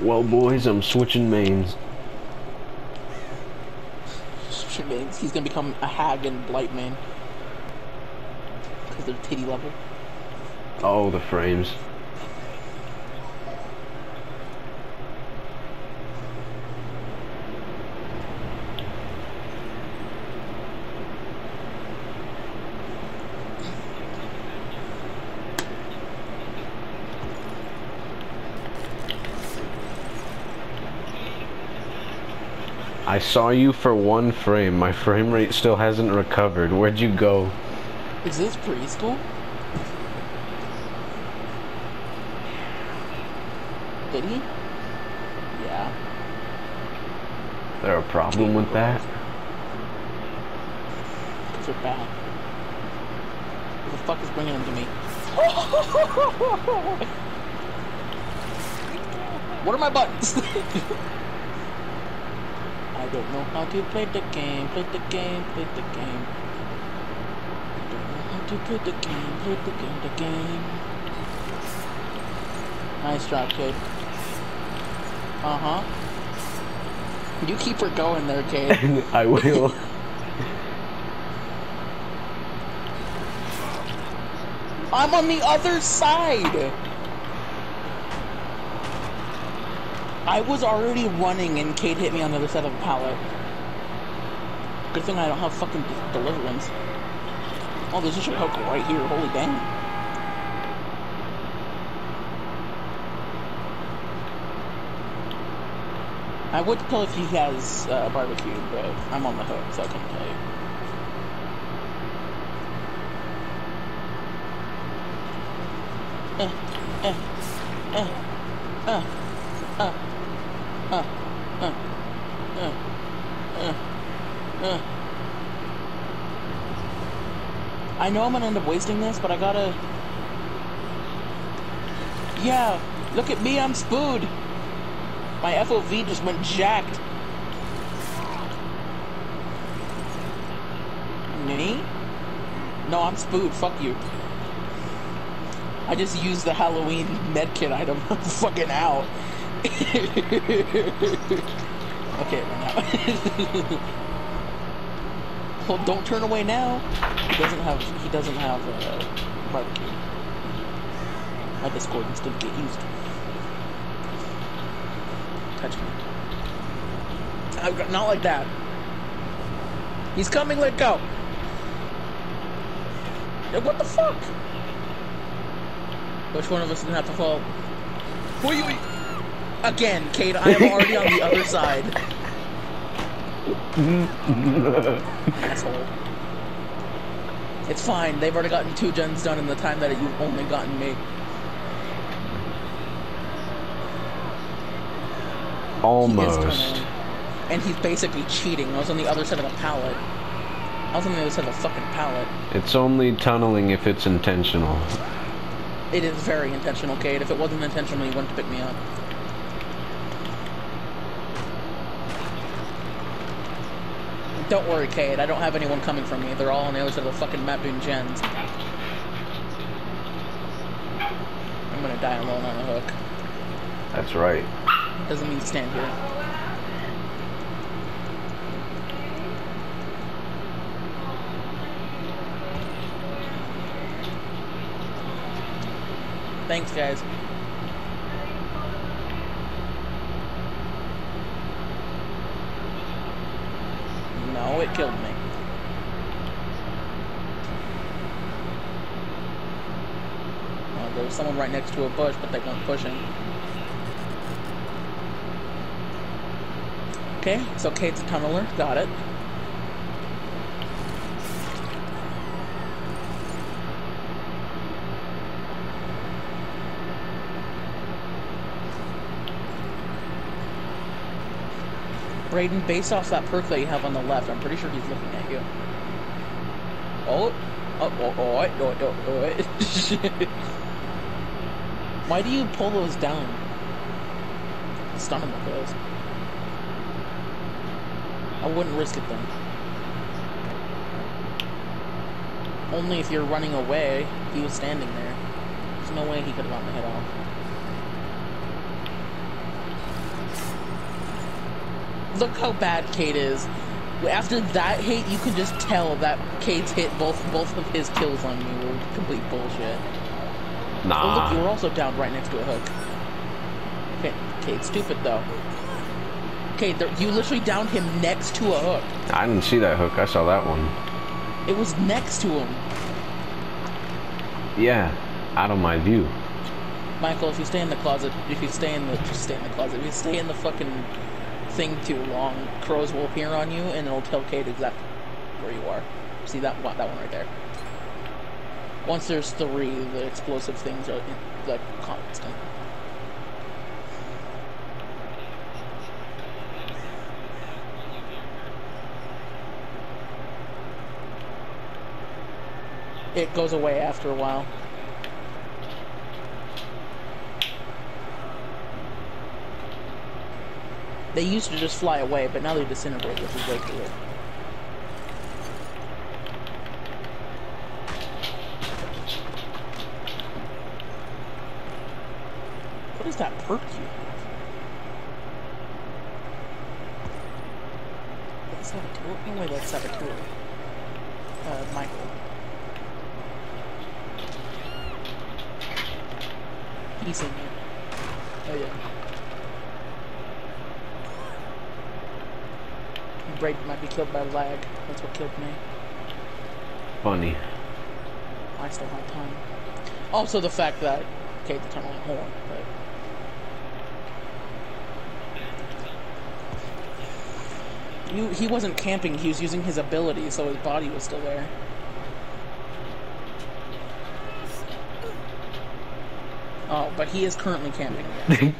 Well, boys, I'm switching mains. Shit, man, He's gonna become a hag and blight man. Because they're titty level. Oh, the frames. I saw you for one frame. My frame rate still hasn't recovered. Where'd you go? Is this preschool? Did he? Yeah. There a problem with that? Because they're bad. Who the fuck is bringing them to me? what are my buttons? I don't know how to play the game, play the game, play the game. I don't know how to play the game, play the game, the game. Nice job, kid. Uh-huh. You keep her going there, kid. I will. I'm on the other side! I was already running and Kate hit me on the other side of the pallet. Good thing I don't have fucking de- deliverance. Oh, there's a Shipoko right here. Holy damn. I would tell if he has uh, barbecue, but I'm on the hook, so I couldn't tell you. Eh, eh, uh, uh, uh, uh, uh, uh, I know I'm gonna end up wasting this, but I gotta. Yeah, look at me, I'm spood. My FOV just went jacked. Me? No, I'm spood. Fuck you. I just used the Halloween medkit item. I'm fucking out. okay, now. well, don't turn away now. He doesn't have. He doesn't have uh, barbecue. My Discord instead get used. Touch me. I've got not like that. He's coming. Let go. What the fuck? Which one of us didn't have to fall? Wait, wait. Again, Kate, I am already on the other side. Asshole. It's fine. They've already gotten two gens done in the time that you've only gotten me. Almost. tunneling. And he's basically cheating. I was on the other side of the pallet. I was on the other side of the fucking pallet. It's only tunneling if it's intentional. It is very intentional, Kate. If it wasn't intentional, you wouldn't pick me up. Don't worry, Kate. I don't have anyone coming for me. They're all on the other side of the fucking map doing gens. I'm gonna die alone on a hook. That's right. Doesn't mean stand here. Thanks, guys. No, it killed me. Well, there was someone right next to a bush, but they weren't pushing. Okay, so Kate's a tunneler. Got it. Brayden, based off that perk that you have on the left, I'm pretty sure he's looking at you. Oh, oh, oh, oh, oh, oh, oh. oh, oh, oh Why do you pull those down? Stun him with those. I wouldn't risk it then. Only if you're running away, he was standing there. There's no way he could have gotten the hit off. Look how bad Kate is. After that hit, you can just tell that Kate's hit both both of his kills on you were complete bullshit. Nah. Oh, look, you were also down right next to a hook. Okay, Cade, stupid though. Okay, you literally downed him next to a hook. I didn't see that hook. I saw that one. It was next to him. Yeah, out of my view. Michael, if you stay in the closet, if you stay in the, just stay in the closet. If you stay in the fucking thing too long, crows will appear on you, and it'll tell Cade exactly where you are. See that one, that one right there. Once there's three, the explosive things are like constant. It goes away after a while. They used to just fly away, but now they disintegrate, which is way cooler. What is that perk you have? That's Saboteur? Oh wait, that's Saboteur. Uh, Michael. He's in here. Oh yeah. Braden might be killed by lag. That's what killed me. Funny. I still have time. Also the fact that, okay, the tunnel horn, but... You, he wasn't camping, he was using his ability, so his body was still there. Oh, but he is currently camping again.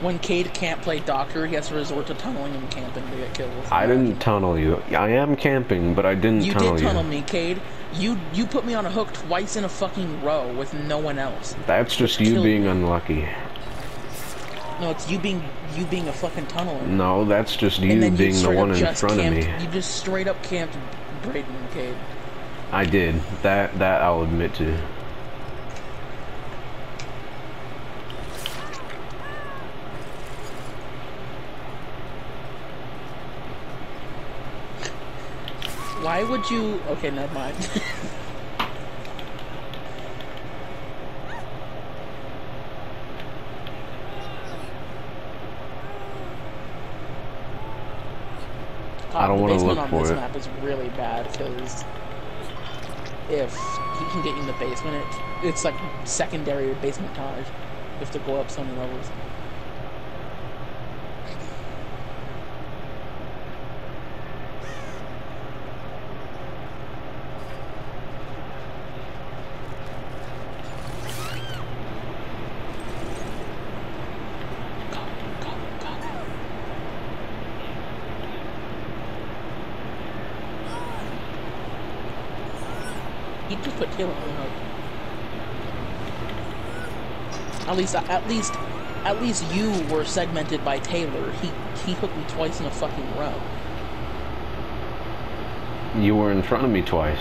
When Cade can't play doctor, he has to resort to tunneling and camping to get kills. I didn't tunnel you. I am camping, but I didn't you tunnel did tunnel you. me, Cade. You you put me on a hook twice in a fucking row with no one else. That's just you being me. unlucky. No, it's you being you being a fucking tunneler. No, that's just you being you the one in front camped, of me. You just straight up camped Braden and Cade. I did. That that I'll admit to. Why would you... Okay, never mind. I don't want to look for it. Basement on this it. map is really bad because if he can get you in the basement, it, it's like secondary basement tonnage. You have to go up so many levels. He just put Taylor on the hook. At least, at least, at least you were segmented by Taylor. He he hooked me twice in a fucking row. You were in front of me twice.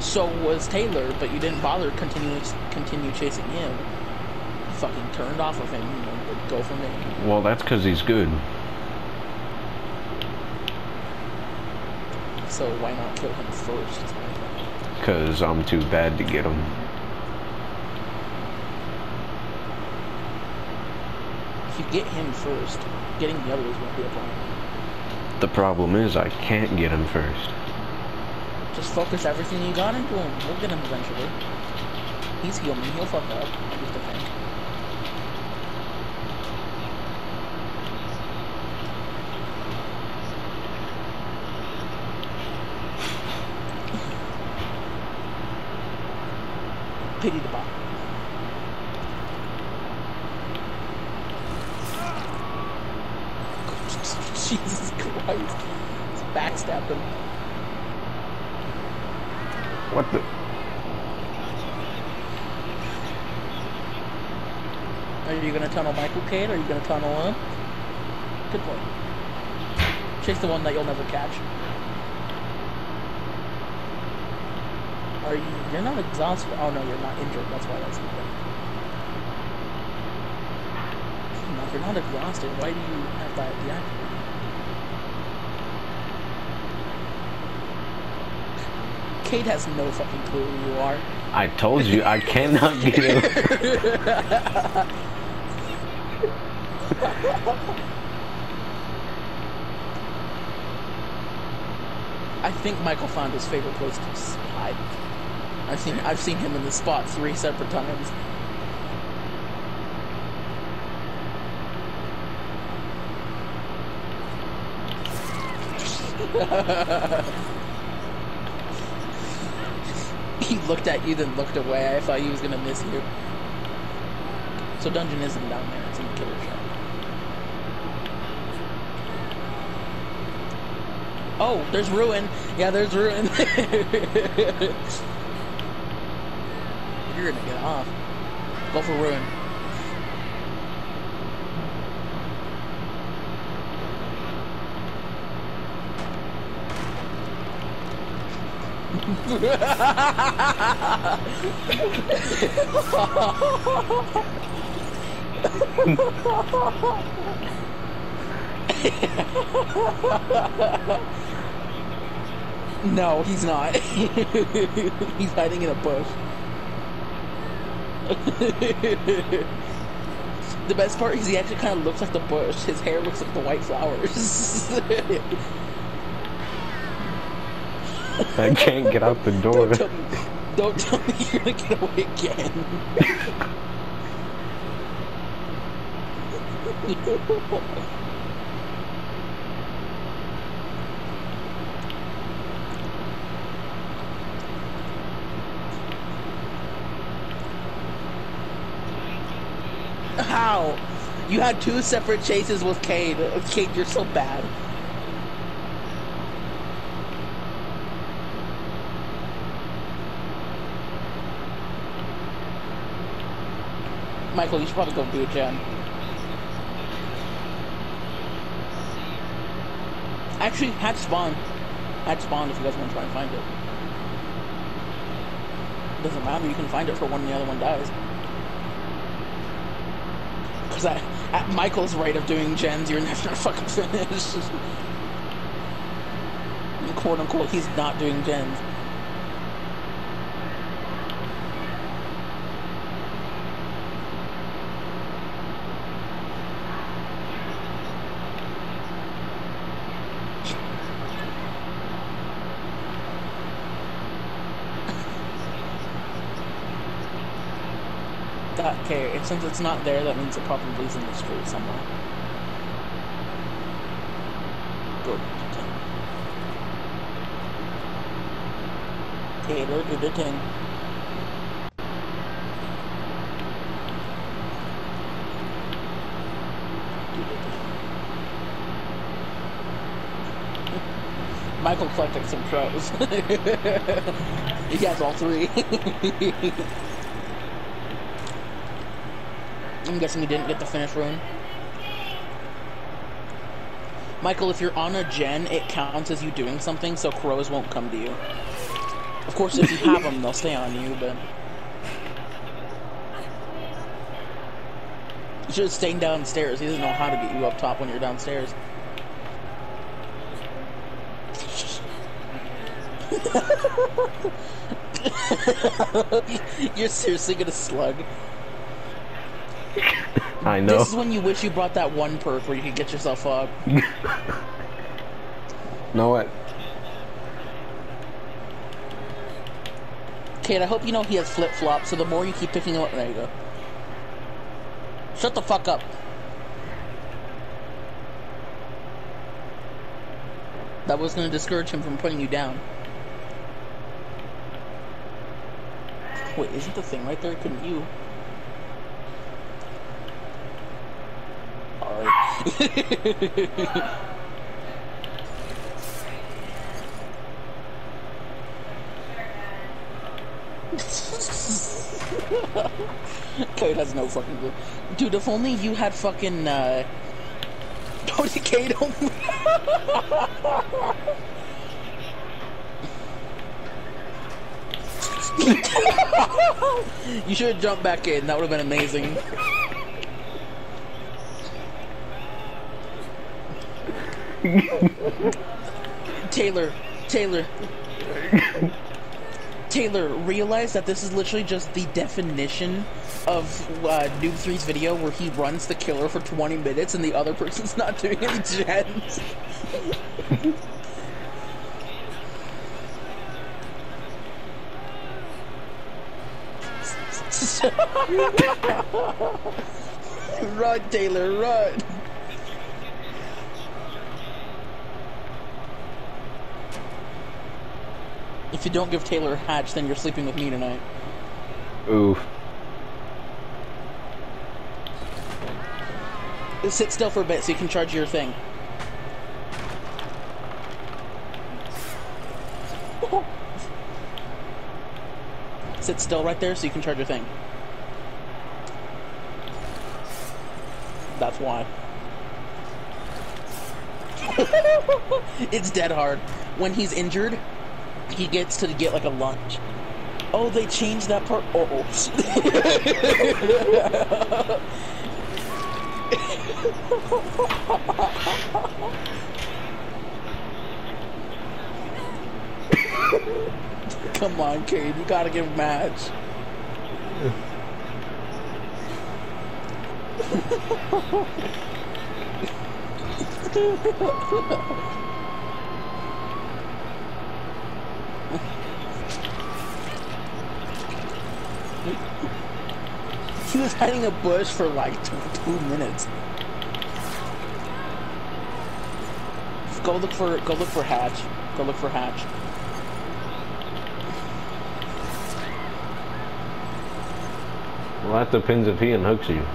So was Taylor, but you didn't bother continue continue chasing him. You fucking turned off of him and would go for me. Well, that's because he's good. So why not kill him first? is my thing. Because I'm too bad to get him. If you get him first, getting the others won't be a problem. The problem is I can't get him first. Just focus everything you got into him. We'll get him eventually. He's human. He'll fuck up. I used to think. Pity the bot. Jesus Christ. Just backstabbed him. What the? Are you gonna tunnel Michael Cade or are you gonna tunnel him? Good point. Chase the one that you'll never catch. Are you you're not exhausted? Oh no, you're not injured, that's why that's not you're not exhausted, why do you have that deactivated? Kate has no fucking clue who you are. I told you I cannot get it. I think Michael found his favorite place to hide. I've seen I've seen him in the spot three separate times. he looked at you, then looked away. I thought he was gonna miss you. So dungeon isn't down there; it's in the killer shop. Oh, there's ruin. Yeah, there's ruin. You're gonna get off. Go for ruin. no, he's not. he's hiding in a bush. the best part is he actually kind of looks like the bush. His hair looks like the white flowers. I can't get out the door. Don't tell me, don't tell me you're gonna get away again. How? You had two separate chases with Cade. Cade, you're so bad. Michael, you should probably go do a gen. Actually, hatch spawn. Hatch spawn if you guys want to try and find it. Doesn't matter, you can find it for when the other one dies. Because at Michael's rate of doing gens, you're never gonna fucking finish. Quote unquote, he's not doing gens. That, okay, since it's not there, that means it probably is in the street somewhere. Good. Taylor, do the thing. Michael collecting some pros. he has all three. I'm guessing you didn't get the finish rune. Michael, if you're on a gen, it counts as you doing something, so crows won't come to you. Of course, if you have them, they'll stay on you, but... You should have stayed downstairs. He doesn't know how to get you up top when you're downstairs. you're seriously gonna slug. I know. This is when you wish you brought that one perk where you could get yourself up. know what? Kate, I hope you know he has flip flops, so the more you keep picking him up, there you go. Shut the fuck up. That was gonna discourage him from putting you down. Wait, isn't the thing right there? Couldn't you? Cade has no fucking clue. Dude, if only you had fucking, uh... Cade You should have jumped back in. That would have been amazing. Taylor, Taylor. Taylor, realize that this is literally just the definition of uh, Noob 3's video where he runs the killer for 20 minutes and the other person's not doing any gens. run, Taylor, run! If you don't give Taylor a hatch, then you're sleeping with me tonight. Oof. Sit still for a bit so you can charge your thing. Sit still right there so you can charge your thing. That's why. it's dead hard. When he's injured, he gets to get like a lunch. Oh, they changed that part. Oh. Come on, Cade, you gotta give match. he was hiding a bush for like two, two minutes. Go look for go look for hatch. Go look for hatch. Well, that depends if he unhooks you.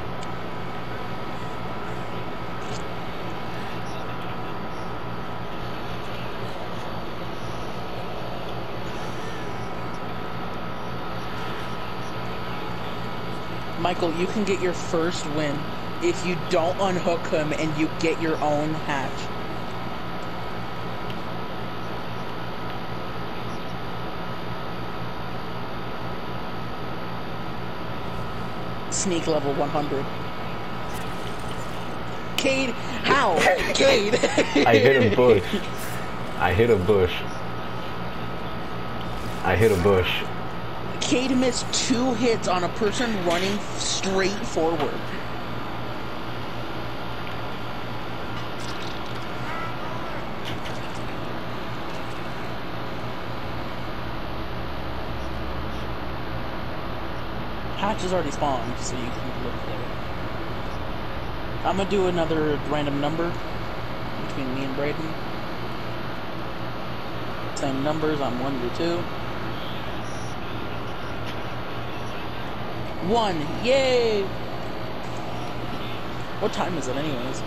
Michael, you can get your first win if you don't unhook him and you get your own hatch. Sneak level 100. Cade, how? Cade! I hit a bush. I hit a bush. I hit a bush. Cade missed two hits on a person running straight forward. Hatch is already spawned, so you can look there. I'm gonna do another random number between me and Braden. Same numbers, I'm one, you're two. One, yay! What time is it, anyways?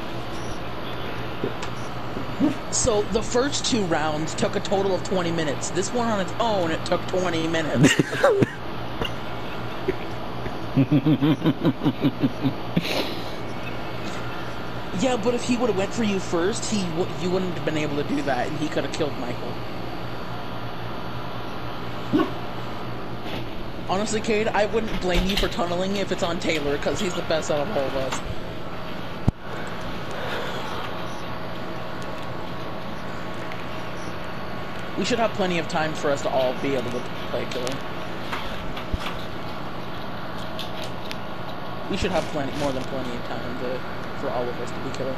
So the first two rounds took a total of 20 minutes. This one on its own, it took 20 minutes. yeah, but if he would have went for you first, he you wouldn't have been able to do that, and he could have killed Michael. Honestly, Cade, I wouldn't blame you for tunneling if it's on Taylor, because he's the best out of all of us. We should have plenty of time for us to all be able to play killer. We should have plenty, more than plenty of time to, for all of us to be killer.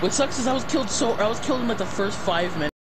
What sucks is I was killed so, I was killed in like the first five minutes.